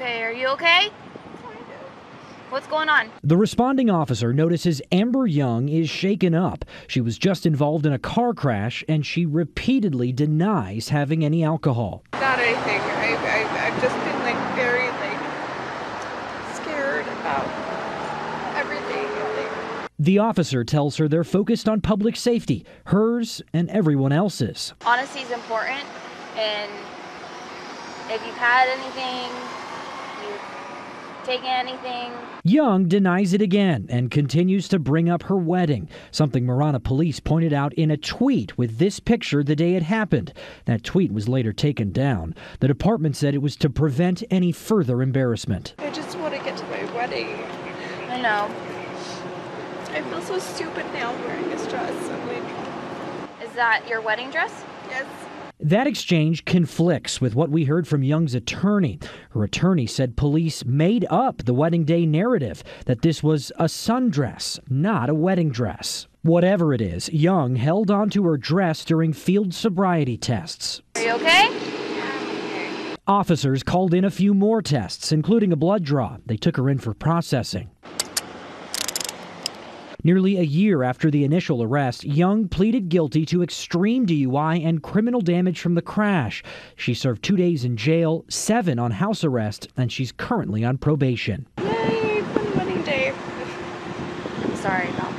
Okay, are you okay? What's going on? The responding officer notices Amber Young is shaken up. She was just involved in a car crash and she repeatedly denies having any alcohol. Not anything. I, I, I've just been like very like scared about everything. Like, The officer tells her they're focused on public safety, hers and everyone else's. Honesty is important, and if you've had anything, you've taken anything, Young denies it again and continues to bring up her wedding, something Marana police pointed out in a tweet with this picture the day it happened. That tweet was later taken down. The department said it was to prevent any further embarrassment. I just want to get to my wedding. I know. I feel so stupid now wearing this dress. I'm like, Is that your wedding dress? yes. That exchange conflicts with what we heard from Young's attorney. Her attorney said police made up the wedding day narrative that this was a sundress, not a wedding dress. Whatever it is, Young held on to her dress during field sobriety tests. Are you okay? Officers called in a few more tests, including a blood draw. They took her in for processing. Nearly a year after the initial arrest, Young pleaded guilty to extreme DUI and criminal damage from the crash. She served two days in jail, seven on house arrest, and she's currently on probation. Yay, fun wedding day. I'm sorry about